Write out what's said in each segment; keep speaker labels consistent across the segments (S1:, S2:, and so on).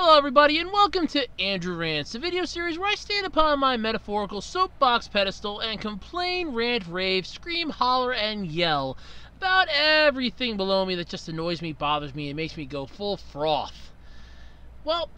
S1: Hello, everybody, and welcome to Andrew Rants, a video series where I stand upon my metaphorical soapbox pedestal and complain, rant, rave, scream, holler, and yell about everything below me that just annoys me, bothers me, and makes me go full froth. Well,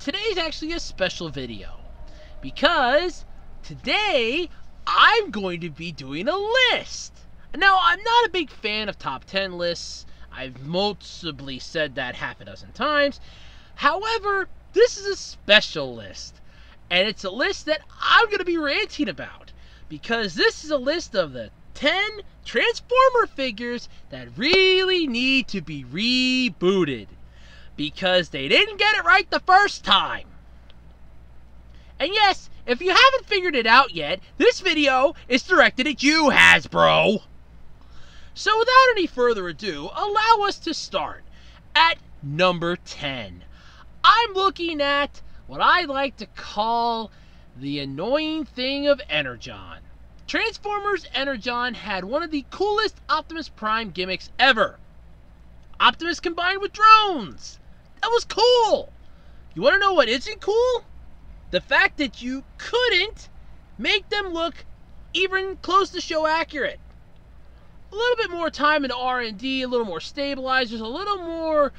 S1: today's actually a special video because today I'm going to be doing a list. Now, I'm not a big fan of top 10 lists. I've mostly said that half a dozen times. However, this is a special list, and it's a list that I'm going to be ranting about because this is a list of the 10 Transformer figures that really need to be rebooted because they didn't get it right the first time. And yes, if you haven't figured it out yet, this video is directed at you, Hasbro. So without any further ado, allow us to start at number 10. I'm looking at what I like to call the annoying thing of Energon. Transformers Energon had one of the coolest Optimus Prime gimmicks ever. Optimus combined with drones. That was cool. You want to know what isn't cool? The fact that you couldn't make them look even close to show accurate. A little bit more time in R&D, a little more stabilizers, a little more,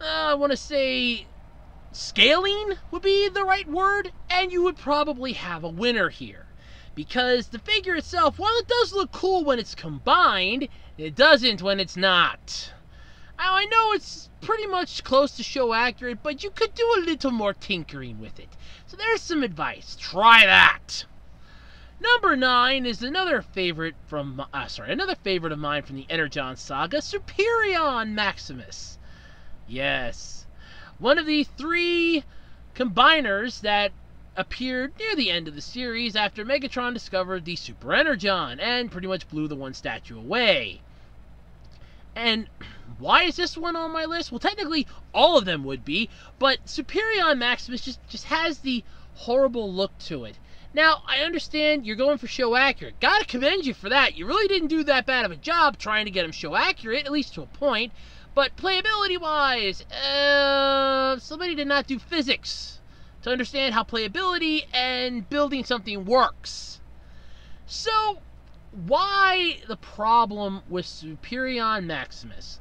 S1: uh, I want to say, scaling would be the right word, and you would probably have a winner here. Because the figure itself, while it does look cool when it's combined, it doesn't when it's not. Now, I know it's pretty much close to show accurate, but you could do a little more tinkering with it. So there's some advice. Try that. Number nine is another favorite from, uh, sorry, another favorite of mine from the Energon saga, Superion Maximus. Yes, one of the three combiners that appeared near the end of the series after Megatron discovered the Super Energon and pretty much blew the one statue away. And why is this one on my list? Well, technically, all of them would be, but Superion Maximus just, just has the horrible look to it. Now, I understand you're going for show accurate. Gotta commend you for that. You really didn't do that bad of a job trying to get him show accurate, at least to a point. But playability wise, uh, somebody did not do physics to understand how playability and building something works. So, why the problem with Superion Maximus?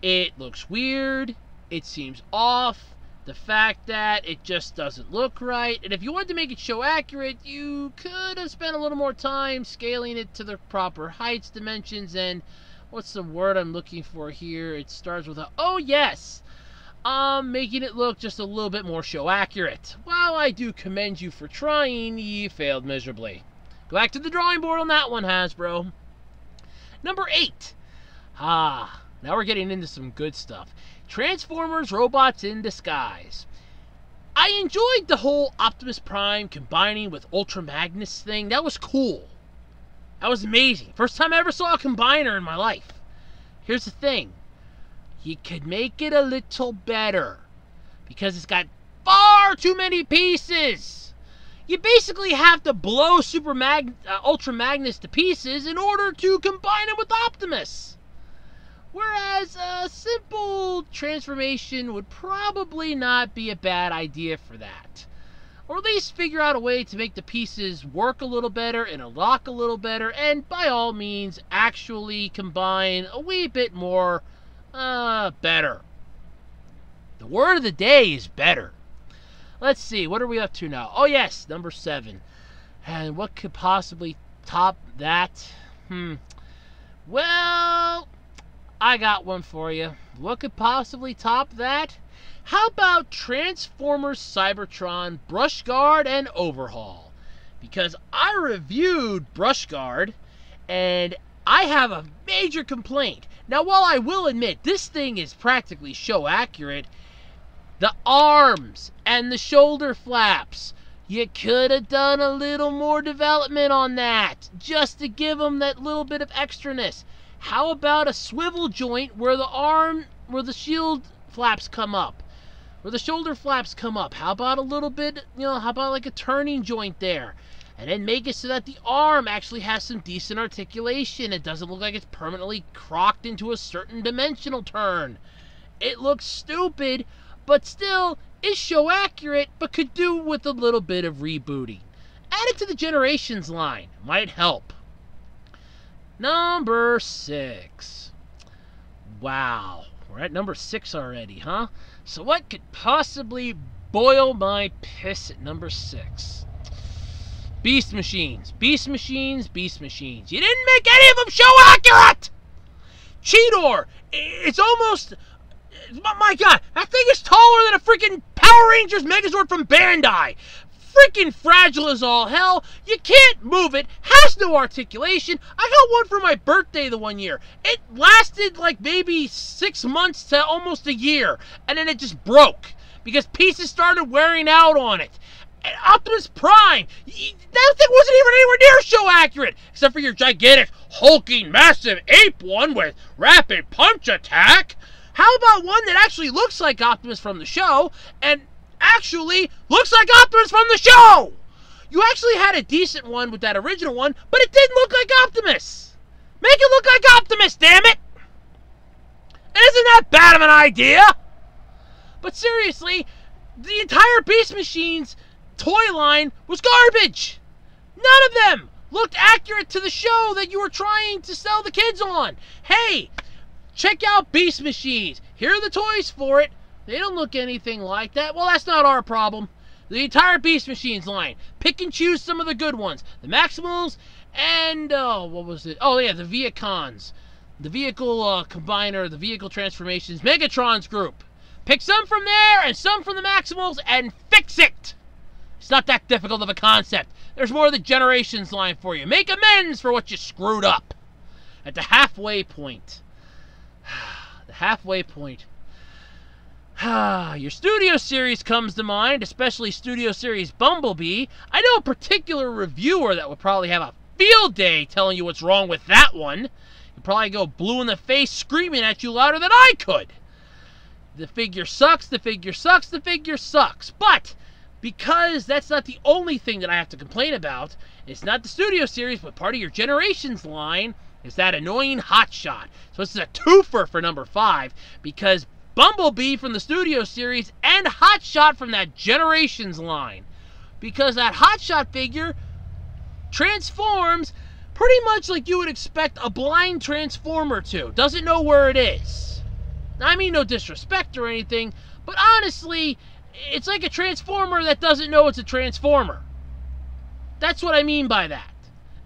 S1: It looks weird, it seems off, the fact that it just doesn't look right, and if you wanted to make it show accurate, you could have spent a little more time scaling it to the proper heights, dimensions, and what's the word I'm looking for here? It starts with a, oh yes! Um, making it look just a little bit more show accurate. While I do commend you for trying, you failed miserably. Go back to the drawing board on that one, Hasbro. Number 8. Ah, now we're getting into some good stuff. Transformers Robots in Disguise. I enjoyed the whole Optimus Prime combining with Ultra Magnus thing. That was cool. That was amazing. First time I ever saw a combiner in my life. Here's the thing. You could make it a little better. Because it's got far too many pieces. You basically have to blow Super Mag uh, Ultra Magnus to pieces in order to combine it with Optimus. Whereas a simple transformation would probably not be a bad idea for that or at least figure out a way to make the pieces work a little better and lock a little better, and by all means, actually combine a wee bit more uh, better. The word of the day is better. Let's see, what are we up to now? Oh, yes, number seven. And what could possibly top that? Hmm. Well, I got one for you. What could possibly top that? How about Transformers Cybertron Brush Guard and Overhaul? Because I reviewed Brush Guard and I have a major complaint. Now, while I will admit this thing is practically show accurate, the arms and the shoulder flaps, you could have done a little more development on that just to give them that little bit of extraness. How about a swivel joint where the arm, where the shield flaps come up? where the shoulder flaps come up. How about a little bit, you know, how about like a turning joint there? And then make it so that the arm actually has some decent articulation. It doesn't look like it's permanently crocked into a certain dimensional turn. It looks stupid, but still, is show accurate, but could do with a little bit of rebooting. Add it to the Generations line. Might help. Number six. Wow. We're at number six already, huh? So what could possibly boil my piss at number six? Beast machines. Beast machines, beast machines. You didn't make any of them show accurate! Cheetor! It's almost. My god, that thing is taller than a freaking Power Rangers Megazord from Bandai! Freaking fragile as all hell. You can't move it. Has no articulation. I got one for my birthday the one year. It lasted like maybe six months to almost a year, and then it just broke because pieces started wearing out on it. And Optimus Prime, that thing wasn't even anywhere near show accurate, except for your gigantic, hulking, massive ape one with rapid punch attack. How about one that actually looks like Optimus from the show and actually looks like Optimus from the show. You actually had a decent one with that original one, but it didn't look like Optimus. Make it look like Optimus, damn it! Isn't that bad of an idea? But seriously, the entire Beast Machines toy line was garbage. None of them looked accurate to the show that you were trying to sell the kids on. Hey, check out Beast Machines. Here are the toys for it. They don't look anything like that. Well, that's not our problem. The entire Beast Machines line. Pick and choose some of the good ones. The Maximals and, oh, what was it? Oh, yeah, the Vehicons. The vehicle uh, combiner, the vehicle transformations, Megatron's group. Pick some from there and some from the Maximals and fix it. It's not that difficult of a concept. There's more of the Generations line for you. Make amends for what you screwed up. At the halfway point. the halfway point. Your Studio Series comes to mind, especially Studio Series Bumblebee. I know a particular reviewer that would probably have a field day telling you what's wrong with that one. He'd probably go blue in the face screaming at you louder than I could. The figure sucks, the figure sucks, the figure sucks. But because that's not the only thing that I have to complain about, it's not the Studio Series, but part of your Generations line is that annoying hot shot. So this is a twofer for number five because Bumblebee from the Studio Series, and Hotshot from that Generations line. Because that Hotshot figure transforms pretty much like you would expect a blind Transformer to. Doesn't know where it is. I mean, no disrespect or anything, but honestly, it's like a Transformer that doesn't know it's a Transformer. That's what I mean by that.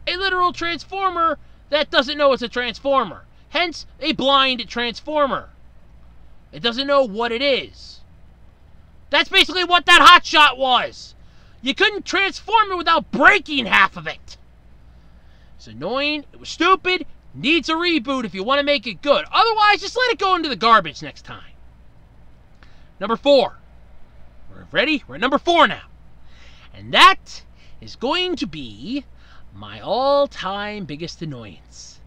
S1: A literal Transformer that doesn't know it's a Transformer. Hence, a blind Transformer. It doesn't know what it is. That's basically what that hot shot was. You couldn't transform it without breaking half of it. It's annoying. It was stupid. Needs a reboot if you want to make it good. Otherwise, just let it go into the garbage next time. Number four. We're ready? We're at number four now. And that is going to be my all-time biggest annoyance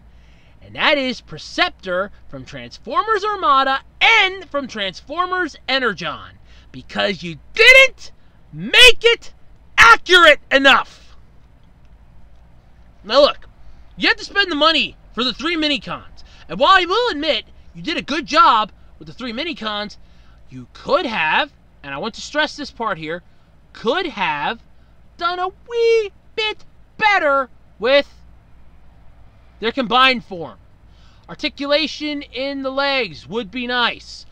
S1: and that is Perceptor from Transformers Armada and from Transformers Energon, because you didn't make it accurate enough. Now look, you have to spend the money for the three mini-cons, and while I will admit you did a good job with the three mini-cons, you could have, and I want to stress this part here, could have done a wee bit better with their combined form. Articulation in the legs would be nice.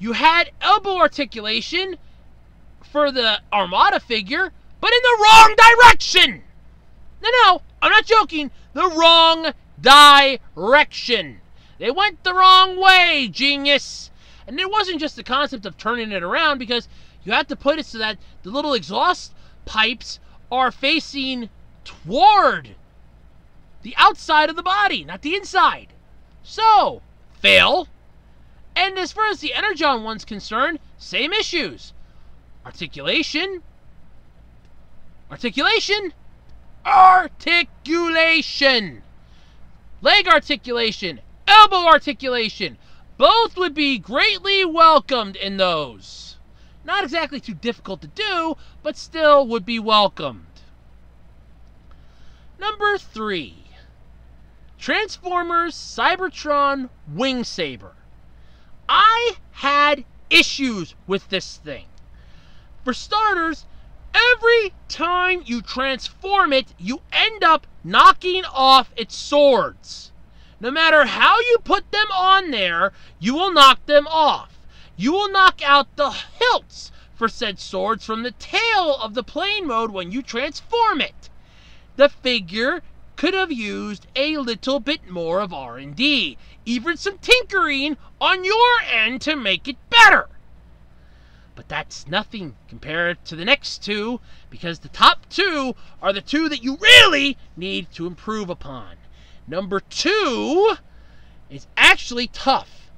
S1: You had elbow articulation for the Armada figure, but in the wrong direction! No, no, I'm not joking. The wrong direction. They went the wrong way, genius. And it wasn't just the concept of turning it around because you had to put it so that the little exhaust pipes are facing toward the outside of the body, not the inside. So, fail. And as far as the Energon one's concerned, same issues. Articulation. Articulation. Articulation. Leg articulation. Elbow articulation. Both would be greatly welcomed in those. Not exactly too difficult to do, but still would be welcomed. Number three. Transformers Cybertron Wing Saber. I had issues with this thing. For starters, every time you transform it, you end up knocking off its swords. No matter how you put them on there, you will knock them off. You will knock out the hilts for said swords from the tail of the plane mode when you transform it. The figure could have used a little bit more of R&D, even some tinkering on your end to make it better. But that's nothing compared to the next two, because the top two are the two that you really need to improve upon. Number two is actually tough,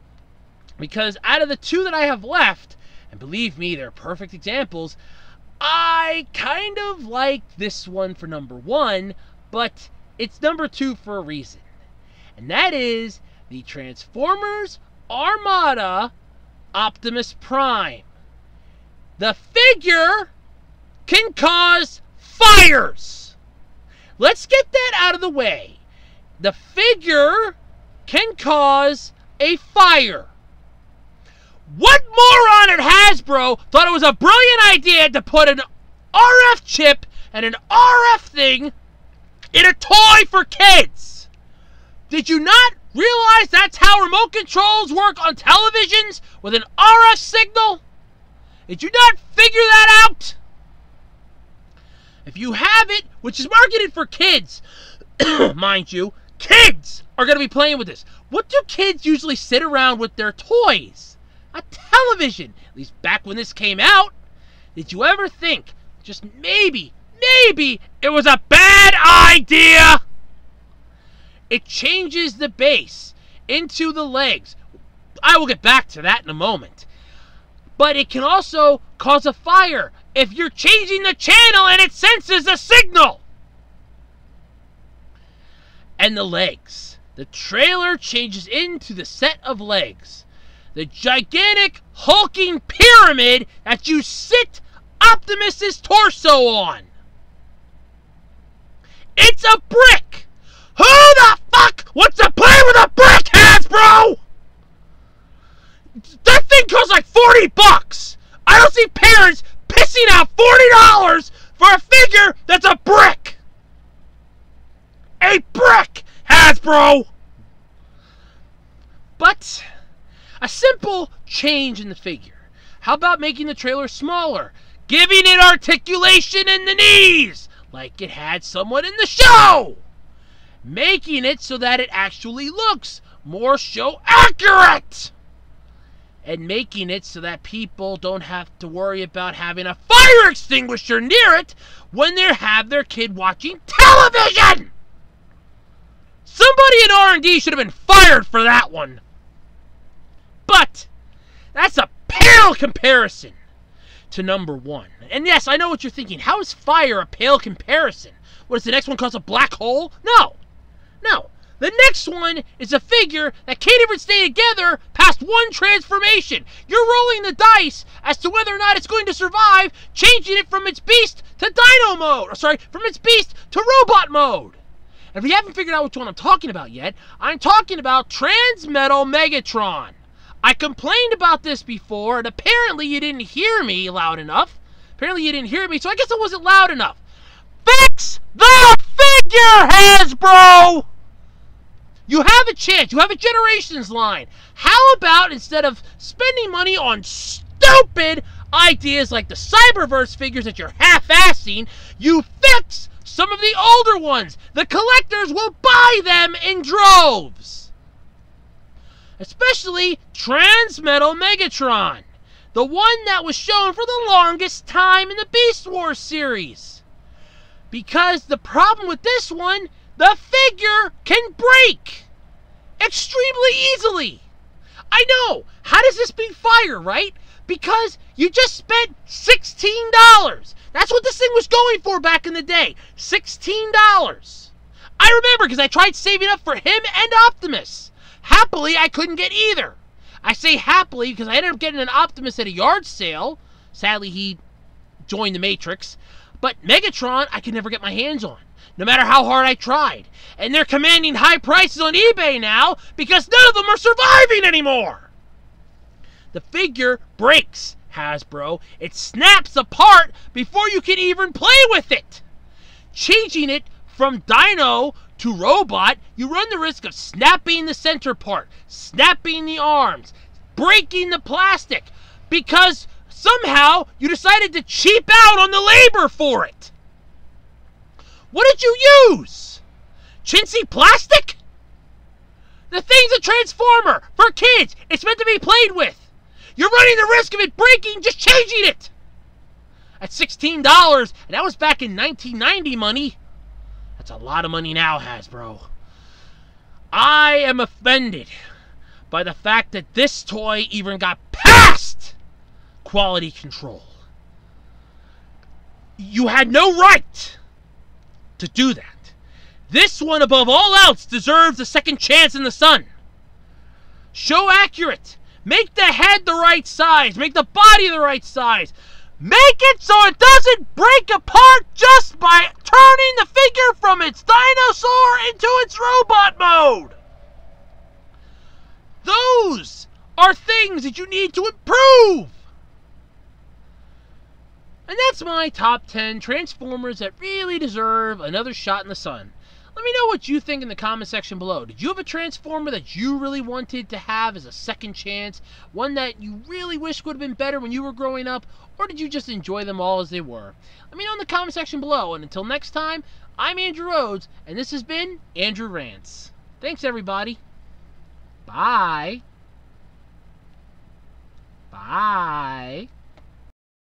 S1: because out of the two that I have left, and believe me, they're perfect examples, I kind of like this one for number one, but it's number two for a reason. And that is the Transformers Armada Optimus Prime. The figure can cause fires. Let's get that out of the way. The figure can cause a fire. What moron at Hasbro thought it was a brilliant idea to put an RF chip and an RF thing in a toy for kids? Did you not realize that's how remote controls work on televisions with an RF signal? Did you not figure that out? If you have it, which is marketed for kids, mind you, kids are going to be playing with this. What do kids usually sit around with their toys? A television. At least back when this came out. Did you ever think, just maybe, maybe, it was a bad idea? It changes the base into the legs. I will get back to that in a moment. But it can also cause a fire if you're changing the channel and it senses a signal. And the legs. The trailer changes into the set of legs. The gigantic hulking pyramid that you sit Optimus's torso on. It's a brick! Who the fuck wants to play with a brick, Hasbro? That thing costs like 40 bucks! I don't see parents pissing out $40 for a figure that's a brick! A brick, Hasbro! But a simple change in the figure. How about making the trailer smaller? Giving it articulation in the knees, like it had someone in the show! Making it so that it actually looks more show accurate! and making it so that people don't have to worry about having a fire extinguisher near it when they have their kid watching television. Somebody in R&D should have been fired for that one. But that's a pale comparison to number one. And yes, I know what you're thinking. How is fire a pale comparison? What is the next one cause a black hole? No. No. The next one is a figure that can't even stay together past one transformation. You're rolling the dice as to whether or not it's going to survive, changing it from its beast to dino mode. Or sorry, from its beast to robot mode. And if you haven't figured out which one I'm talking about yet, I'm talking about Transmetal Megatron. I complained about this before, and apparently you didn't hear me loud enough. Apparently you didn't hear me, so I guess it wasn't loud enough. Fix the figure, Hasbro! You have a chance. You have a generations line. How about instead of spending money on stupid ideas like the Cyberverse figures that you're half-assing, you fix some of the older ones. The collectors will buy them in droves. Especially Transmetal Megatron. The one that was shown for the longest time in the Beast Wars series. Because the problem with this one the figure can break extremely easily. I know. How does this beat fire, right? Because you just spent $16. That's what this thing was going for back in the day. $16. I remember because I tried saving up for him and Optimus. Happily, I couldn't get either. I say happily because I ended up getting an Optimus at a yard sale. Sadly, he joined the Matrix. But Megatron, I could never get my hands on no matter how hard I tried. And they're commanding high prices on eBay now because none of them are surviving anymore. The figure breaks, Hasbro. It snaps apart before you can even play with it. Changing it from Dino to robot, you run the risk of snapping the center part, snapping the arms, breaking the plastic, because somehow you decided to cheap out on the labor for it. What did you use? Chintzy plastic? The thing's a transformer for kids. It's meant to be played with. You're running the risk of it breaking just changing it. At $16, and that was back in 1990 money. That's a lot of money now, Hasbro. I am offended by the fact that this toy even got past quality control. You had no right to do that. This one, above all else, deserves a second chance in the sun. Show accurate. Make the head the right size. Make the body the right size. Make it so it doesn't break apart just by turning the figure from its dinosaur into its robot mode. Those are things that you need to improve. And that's my top 10 Transformers that really deserve another shot in the sun. Let me know what you think in the comment section below. Did you have a Transformer that you really wanted to have as a second chance? One that you really wish would have been better when you were growing up? Or did you just enjoy them all as they were? Let me know in the comment section below. And until next time, I'm Andrew Rhoads, and this has been Andrew Rants. Thanks, everybody. Bye. Bye.